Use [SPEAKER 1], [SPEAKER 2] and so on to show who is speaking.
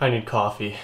[SPEAKER 1] I need coffee.